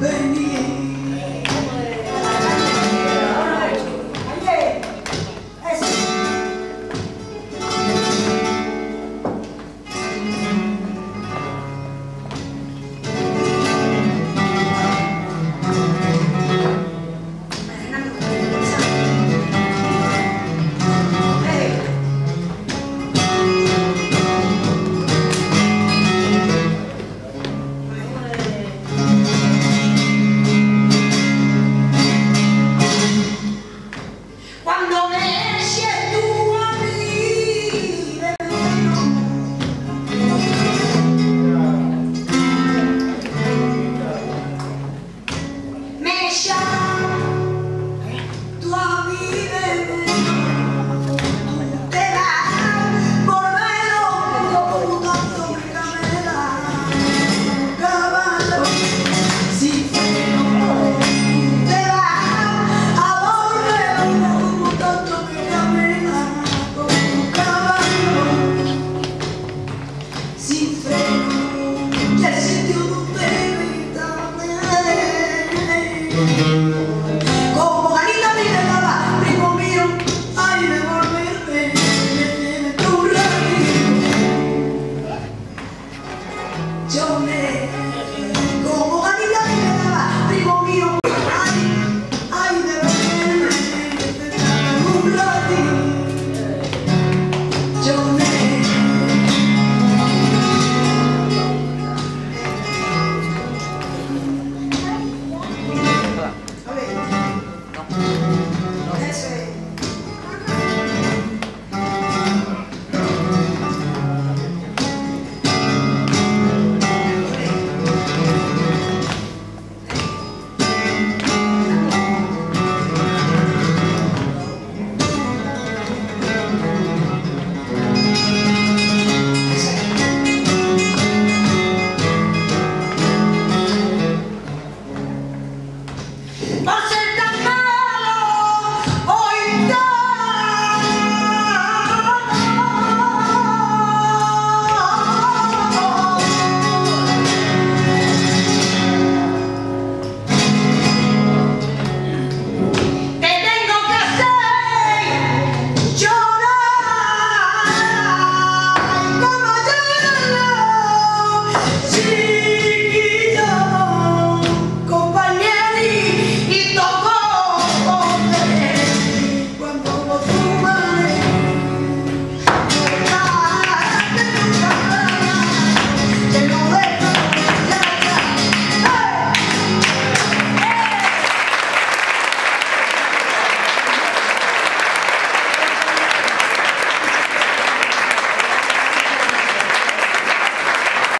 baby.